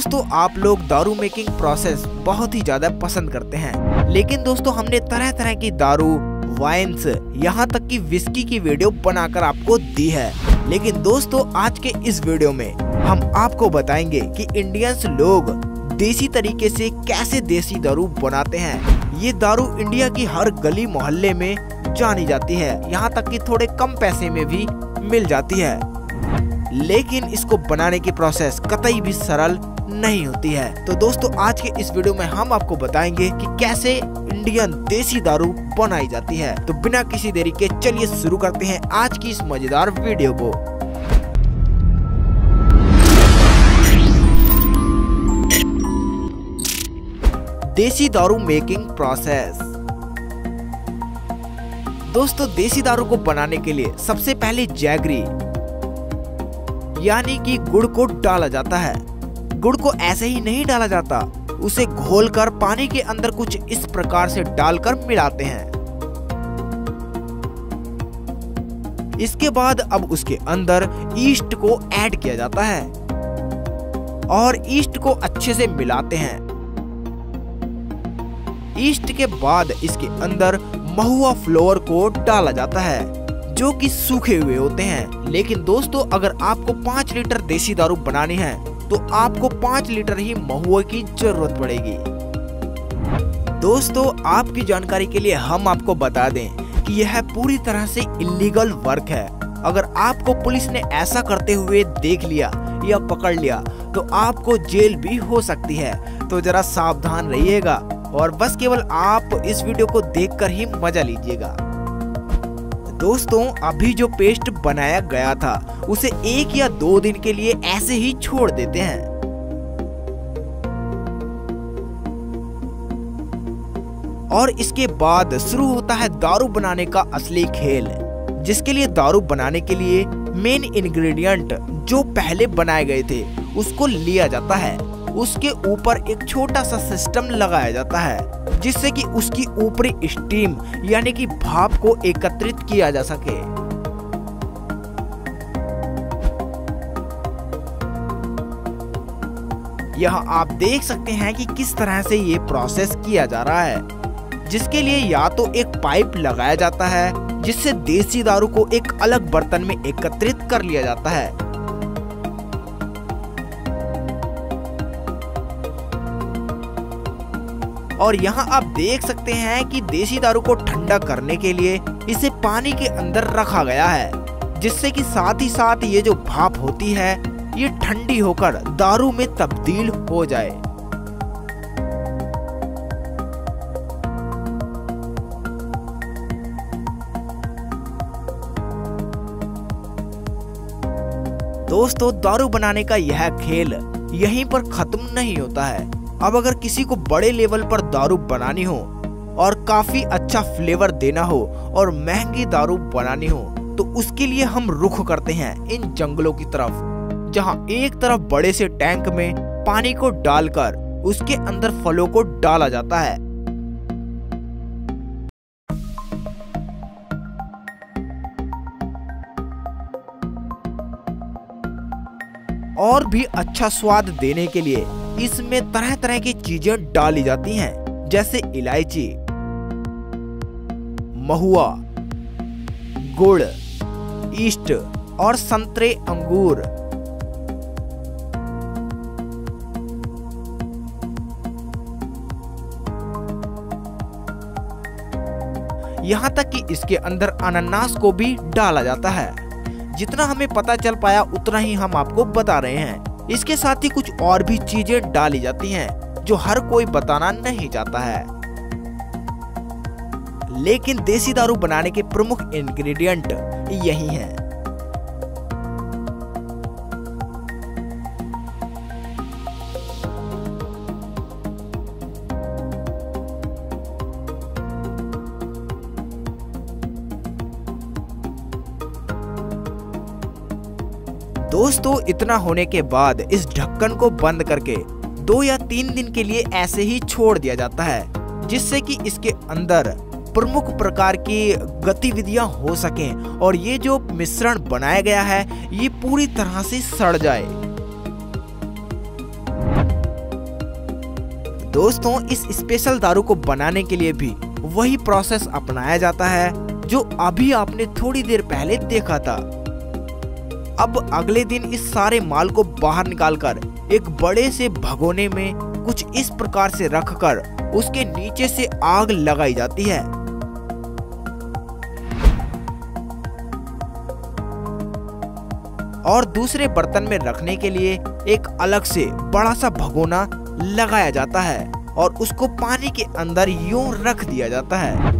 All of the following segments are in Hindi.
दोस्तों, आप लोग दारू मेकिंग प्रोसेस बहुत ही ज़्यादा पसंद करते हैं। लेकिन दोस्तों, हमने तरह तरह की दारू वाइन्स यहाँ तक कि विस्की की वीडियो बनाकर आपको दी है। लेकिन दोस्तों, आज के इस वीडियो में हम आपको बताएँगे कि इंडियंस लोग देसी तरीके से कैसे देसी दारू बनाते हैं। ये दारू इंडिया की हर गली मोहल्ले में जानी जाती है। यहाँ तक कि थोड़े कम पैसे में भी मिल जाती है। लेकिन इसको बनाने की प्रोसेस कतई भी सरल नहीं होती है। तो दोस्तों, आज के इस वीडियो में हम आपको बताएँगे कि कैसे इंडियन देसी दारू बनाई जाती है। तो बिना किसी देरी के चलिए शुरू करते हैं आज की इस मज़ेदार वीडियो को। देसी दारू मेकिंग प्रोसेस। दोस्तों, देसी दारू को बनाने के लिए सबसे पहले जैगरी, यानी कि गुड़ को डाला जाता है। गुड़ को ऐसे ही नहीं डाला जाता। उसे घोलकर पानी के अंदर कुछ इस प्रकार से डालकर मिलाते हैं। इसके बाद अब उसके अंदर ईस्ट को ऐड किया जाता है और ईस्ट को अच्छे से मिलाते हैं। ईस्ट के बाद इसके अंदर महुआ फ्लोर को डाला जाता है, जो कि सूखे हुए होते हैं। लेकिन दोस्तों, अगर आपको पाँच लीटर देसी दारू बनानी है तो आपको पाँच लीटर ही महुआ की ज़रूरत पड़ेगी। दोस्तों, आपकी जानकारी के लिए हम आपको बता दें कि यह पूरी तरह से इलीगल वर्क है। अगर आपको पुलिस ने ऐसा करते हुए देख लिया या पकड़ लिया तो आपको जेल भी हो सकती है। तो जरा सावधान रहिएगा और बस केवल आप इस वीडियो को देखकर ही मज़ा लीजिएगा। दोस्तों, अभी जो पेस्ट बनाया गया था, उसे एक या दो दिन के लिए ऐसे ही छोड़ देते हैं। और इसके बाद शुरू होता है दारू बनाने का असली खेल, जिसके लिए दारू बनाने के लिए मेन इंग्रेडिएंट जो पहले बनाए गए थे, उसको लिया जाता है। उसके ऊपर एक छोटा सा सिस्टम लगाया जाता है, जिससे कि उसकी ऊपरी स्टीम यानी कि भाप को एकत्रित किया जा सके। यहाँ आप देख सकते हैं कि किस तरह से ये प्रोसेस किया जा रहा है, जिसके लिए या तो एक पाइप लगाया जाता है, जिससे देसी दारू को एक अलग बर्तन में एकत्रित कर लिया जाता है और यहाँ आप देख सकते हैं कि देसी दारू को ठंडा करने के लिए इसे पानी के अंदर रखा गया है, जिससे कि साथ ही साथ ये जो भाप होती है, ये ठंडी होकर दारू में तब्दील हो जाए। दोस्तों, दारू बनाने का यह खेल यहीं पर खत्म नहीं होता है। अब अगर किसी को बड़े लेवल पर दारू बनानी हो और काफ़ी अच्छा फ्लेवर देना हो और महँगी दारू बनानी हो तो उसके लिए हम रुख करते हैं इन जंगलों की तरफ़, जहाँ एक तरफ़ बड़े से टैंक में पानी को डालकर उसके अंदर फलों को डाला जाता है। और भी अच्छा स्वाद देने के लिए इसमें तरह तरह की चीज़ें डाली जाती हैं, जैसे इलायची, महुआ, गुड़ ईस्ट और संतरे अंगूर। यहाँ तक कि इसके अंदर अनानास को भी डाला जाता है। जितना हमें पता चल पाया, उतना ही हम आपको बता रहे हैं। इसके साथ ही कुछ और भी चीज़ें डाली जाती हैं, जो हर कोई बताना नहीं चाहता है। लेकिन देसी दारू बनाने के प्रमुख इंग्रेडिएंट यही हैं। दोस्तों, इतना होने के बाद इस ढक्कन को बंद करके दो या तीन दिन के लिए ऐसे ही छोड़ दिया जाता है, जिससे कि इसके अंदर प्रमुख प्रकार की गतिविधियाँ हो सकें और ये जो मिश्रण बनाया गया है, ये पूरी तरह से सड़ जाए। दोस्तों, इस स्पेशल दारू को बनाने के लिए भी वही प्रोसेस अपनाया जाता है, जो अभी आपने थोड़ी देर पहले देखा था। अब अगले दिन इस सारे माल को बाहर निकालकर, एक बड़े से भगोने में कुछ इस प्रकार से रखकर उसके नीचे से आग लगाई जाती है। और दूसरे बर्तन में रखने के लिए एक अलग से बड़ा सा भगोना लगाया जाता है और उसको पानी के अंदर यूँ रख दिया जाता है,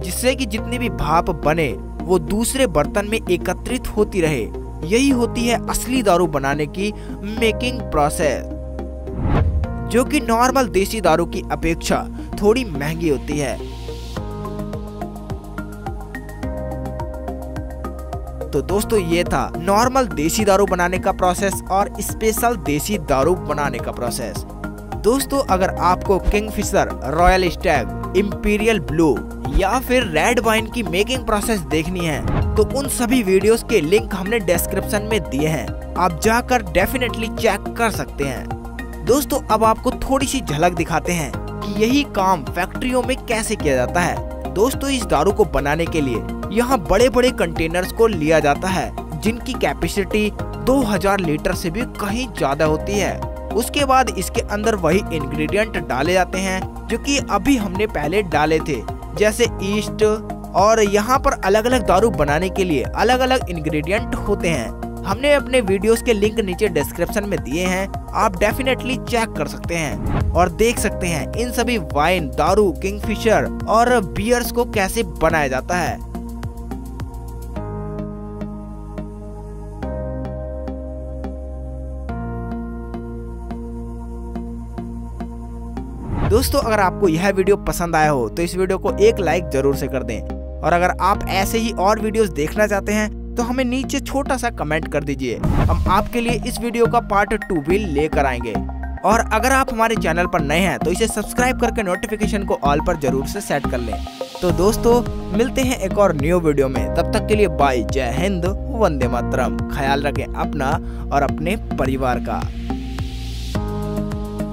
जिससे कि जितनी भी भाप बने वो दूसरे बर्तन में एकत्रित होती रहे। यही होती है असली दारू बनाने की मेकिंग प्रोसेस जो कि नॉर्मल देसी दारू की अपेक्षा थोड़ी महँगी होती है। तो दोस्तों, ये था नॉर्मल देसी दारू बनाने का प्रोसेस और स्पेशल देसी दारू बनाने का प्रोसेस दोस्तों, अगर आपको Kingfisher Royal Stag Imperial Blue या फिर रेड वाइन की मेकिंग प्रोसेस देखनी है तो उन सभी वीडियोस के लिंक हमने डिस्क्रिप्शन में दिए हैं। आप जाकर डेफिनेटली चेक कर सकते हैं। दोस्तों, अब आपको थोड़ी सी झलक दिखाते हैं कि यही काम फैक्ट्रियों में कैसे किया जाता है। दोस्तों, इस दारू को बनाने के लिए यहाँ बड़े बड़े कंटेनर्स को लिया जाता है, जिनकी कैपेसिटी 2000 लीटर से भी कहीं ज़्यादा होती है। उसके बाद इसके अंदर वही इंग्रेडिएंट डाले जाते हैं, जो कि अभी हमने पहले डाले थे, जैसे ईस्ट और यहाँ पर अलग अलग दारू बनाने के लिए अलग अलग इंग्रेडिएंट होते हैं। हमने अपने वीडियोस के लिंक नीचे डिस्क्रिप्शन में दिए हैं, आप डेफिनेटली चेक कर सकते हैं और देख सकते हैं इन सभी वाइन दारू किंगफिशर और बियर्स को कैसे बनाया जाता है। दोस्तों, अगर आपको यह वीडियो पसंद आया हो तो इस वीडियो को एक लाइक ज़रूर से कर दें। और अगर आप ऐसे ही और वीडियोस देखना चाहते हैं तो हमें नीचे छोटा सा कमेंट कर दीजिए। हम आपके लिए इस वीडियो का पार्ट टू भी लेकर आएँगे। और अगर आप हमारे चैनल पर नए हैं तो इसे सब्सक्राइब करके नोटिफिकेशन को ऑल पर ज़रूर से सेट कर लें। तो दोस्तों, मिलते हैं एक और न्यू वीडियो में। तब तक के लिए बाय। जय हिंद, वंदे मातरम। ख्याल रखें अपना और अपने परिवार का।